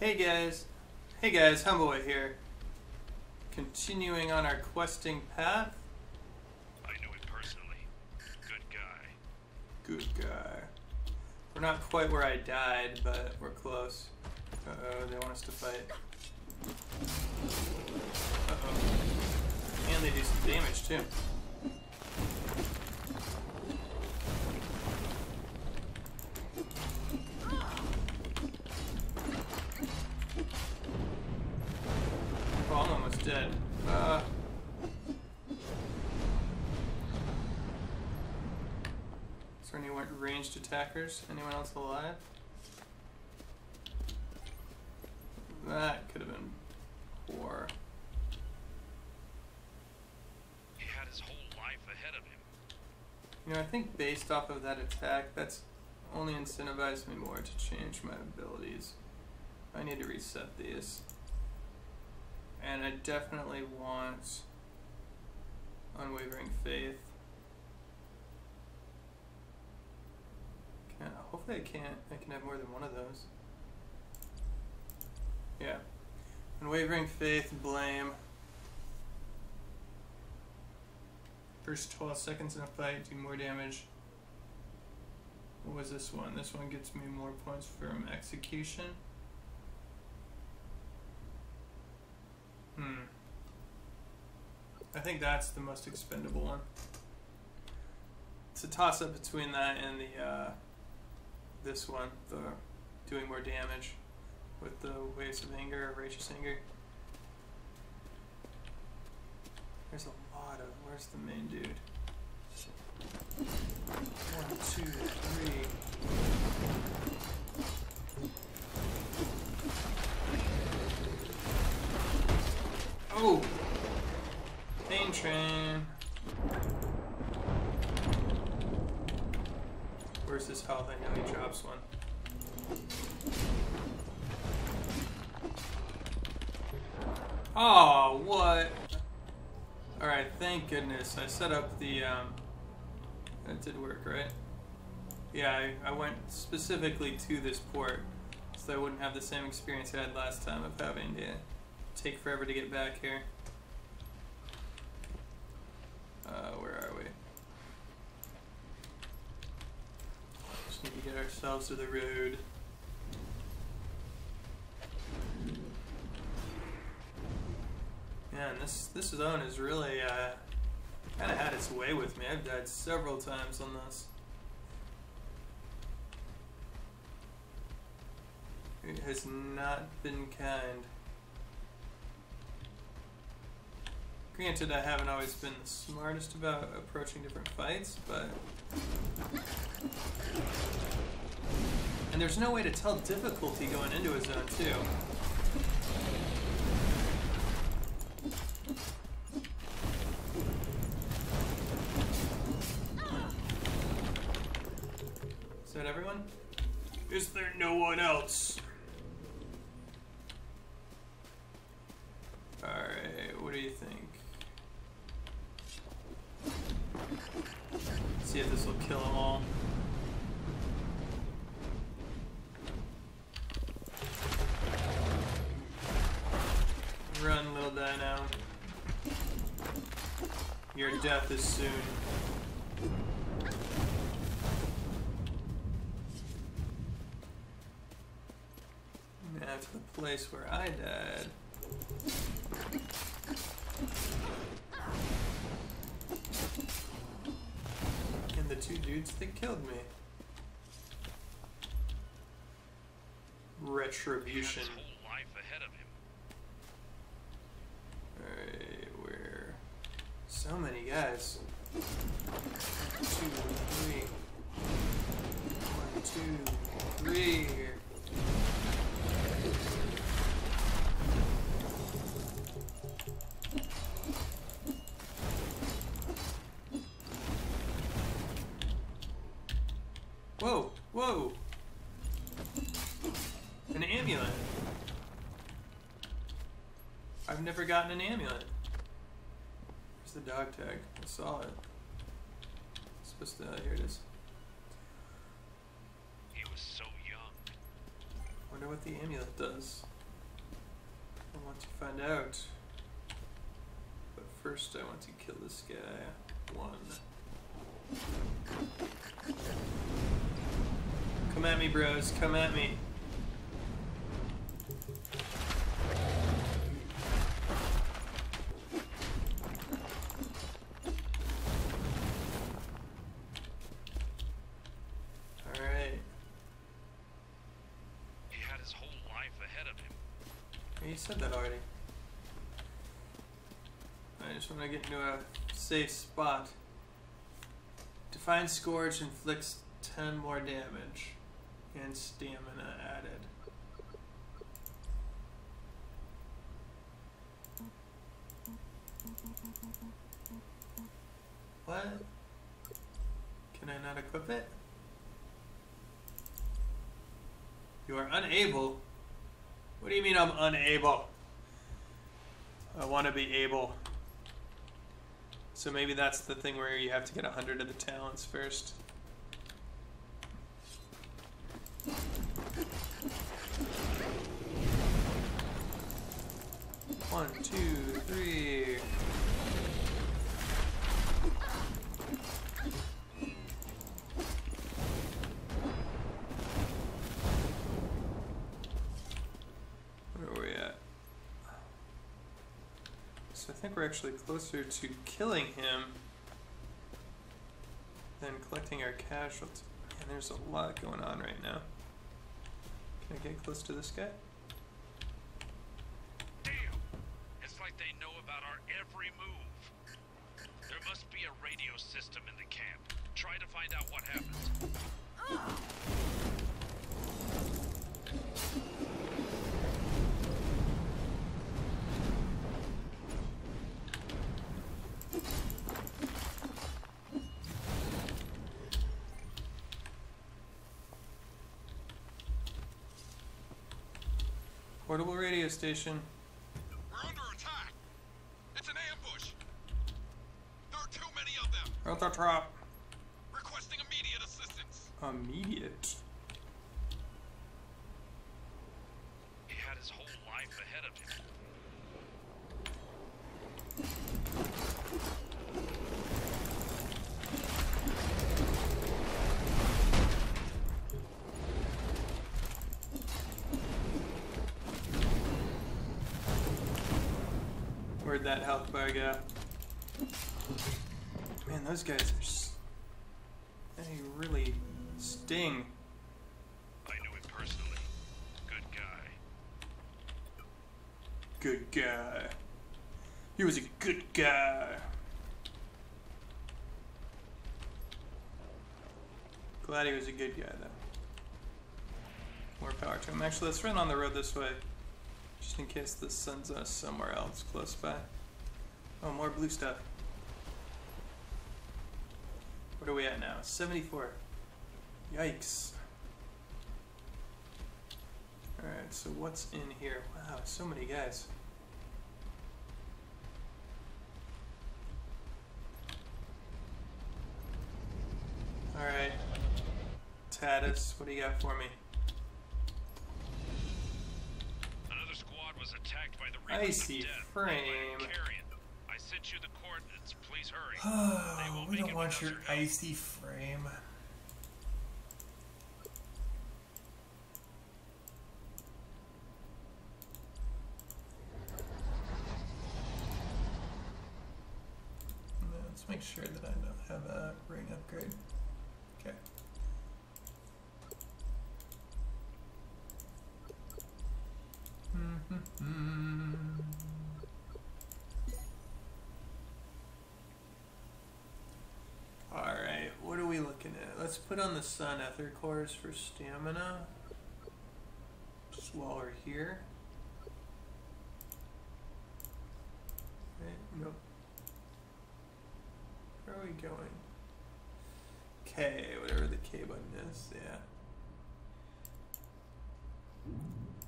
Hey guys, hey guys, Humboy here. Continuing on our questing path. I know him personally. Good guy. Good guy. We're not quite where I died, but we're close. Uh oh, they want us to fight. Uh oh. And they do some damage too. Anyone else alive? That could have been poor. He had his whole life ahead of him. You know, I think based off of that attack, that's only incentivized me more to change my abilities. I need to reset these. And I definitely want unwavering faith. Can hopefully I can't I can have more than one of those. Yeah. Unwavering faith, blame. First 12 seconds in a fight, do more damage. What was this one? This one gets me more points from execution. Hmm. I think that's the most expendable one. It's a toss up between that and the uh, this one, the doing more damage with the waves of anger righteous anger. There's a lot of where's the main dude? One, two, three. I know he drops one. Oh, what? Alright, thank goodness. I set up the, um, that did work, right? Yeah, I, I went specifically to this port so I wouldn't have the same experience I had last time of having to take forever to get back here. Uh, where are we? Just need to get ourselves to the road. Man, this this zone is really uh, kind of had its way with me. I've died several times on this. It has not been kind. Granted, I haven't always been the smartest about approaching different fights, but... And there's no way to tell difficulty going into a zone, too. Is that everyone? Is there no one else? Alright, what do you think? see if this will kill them all. Run, little dino. Your death is soon. To the place where I died. Dudes that killed me. Retribution. his whole life ahead of him. Alright, where? So many guys. One, two, three. One, two, three. Whoa, whoa. An amulet. I've never gotten an amulet. Where's the dog tag? I saw it. It's supposed to. uh, Here it is. He was so young. Wonder what the amulet does. I want to find out. But first, I want to kill this guy. One. Come at me, bros. Come at me. Alright. He had his whole life ahead of him. You said that already. I just want to get into a safe spot. Divine Scourge inflicts 10 more damage and stamina added. What? Can I not equip it? You are unable. What do you mean I'm unable? I want to be able. So maybe that's the thing where you have to get 100 of the talents first. One, two, three. Where are we at? So I think we're actually closer to killing him than collecting our casualties. And there's a lot going on right now. Can I get close to this guy? Damn! It's like they know about our every move. There must be a radio system in the camp. Try to find out what happens. Portable radio station. Where'd that health bar go? Man, those guys are. s- They really sting. I knew him personally. Good guy. Good guy. He was a good guy. Glad he was a good guy, though. More power to him. Actually, let's run on the road this way. Just in case this sends us somewhere else close by. Oh, more blue stuff. What are we at now? 74. Yikes. Alright, so what's in here? Wow, so many guys. Alright. Tatus, what do you got for me? Another squad was attacked by the Reapers Icy frame. I sent you the coordinates. Please hurry. They will we don't want your your icy frame. Let's make sure that I don't have a ring upgrade. Okay. Alright, what are we looking at? Let's put on the Sun Ether cores for stamina. Just while we're here. Right, nope. Where are we going? K, whatever the K button is, yeah.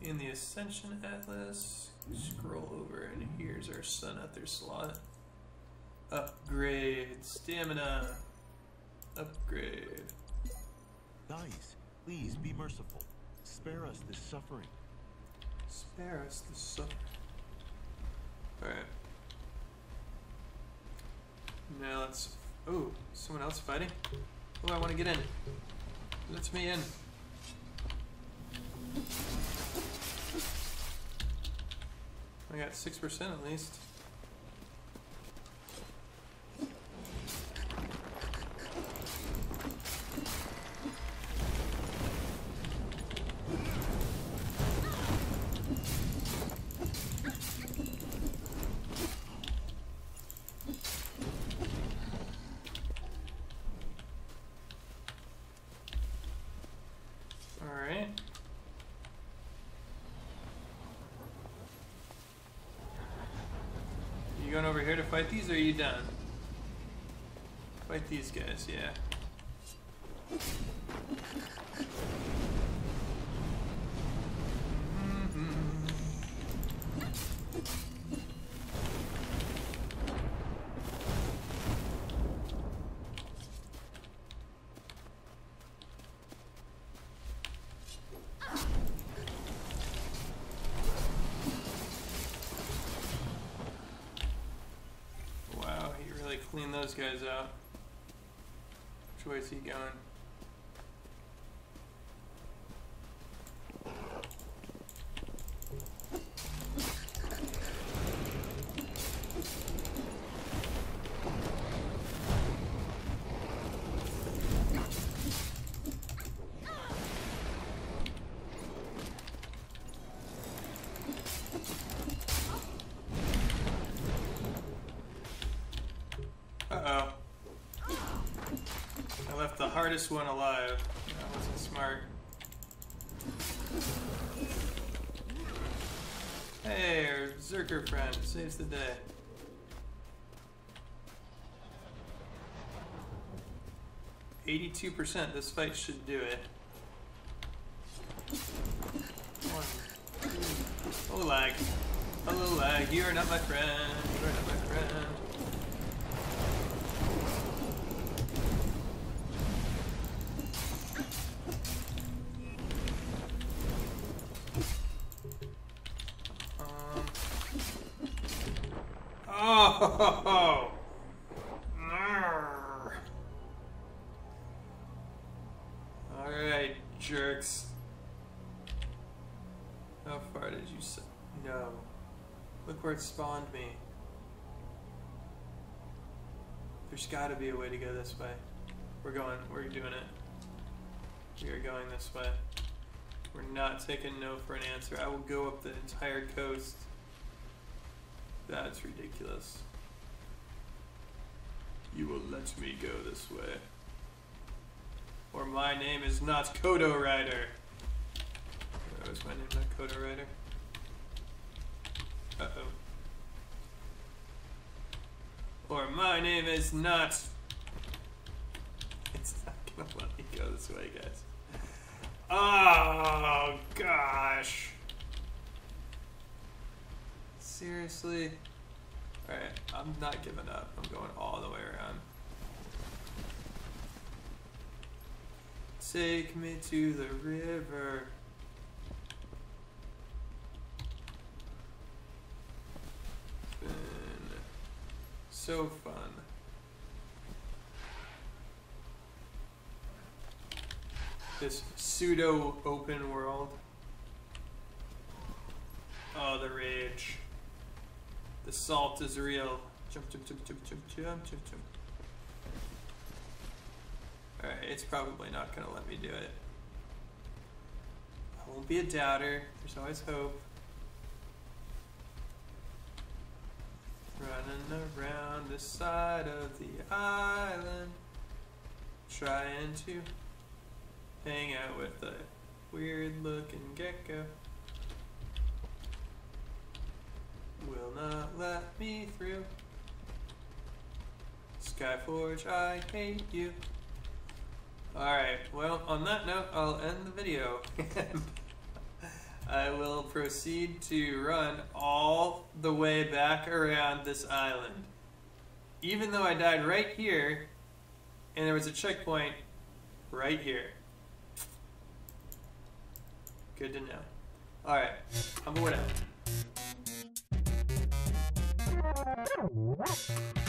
In the Ascension Atlas, scroll over and here's our Sun Ether slot. Upgrade, stamina. Upgrade. Guys, please be merciful. Spare us this suffering. Spare us the suffering. Alright. Now let's. Oh, someone else fighting? Oh, I want to get in. Let us me in. I got 6% at least. Over here to fight these or are you done? Fight these guys, yeah. Those guys out. Which way is he going? Uh oh. I left the hardest one alive. That wasn't smart. Hey, our Zerker friend saves the day. Eighty-two percent. This fight should do it. Oh lag. Hello lag. You are not my friend. You are not my friend. Oh. All right, jerks. How far did you s No. Look where it spawned me. There's got to be a way to go this way. We're going. We're doing it. We are going this way. We're not taking no for an answer. I will go up the entire coast. That's ridiculous. You will let me go this way. Or my name is not Kodo Rider. Or was my name not Kodo Rider? Uh oh. Or my name is not. It's not gonna let me go this way, guys. Oh gosh. Seriously? Alright, I'm not giving up. I'm going all the way around. Take me to the river. Been so fun. This pseudo open world. Oh, the rage. The salt is real. Jump, jump, jump, jump, jump, jump, jump, jump. Alright, it's probably not gonna let me do it. I won't be a doubter. There's always hope. Running around the side of the island, trying to hang out with a weird looking gecko. Will not let me through. Skyforge, I hate you. Alright, well, on that note, I'll end the video. I will proceed to run all the way back around this island. Even though I died right here, and there was a checkpoint right here. Good to know. Alright, I'm bored out. Oh, What?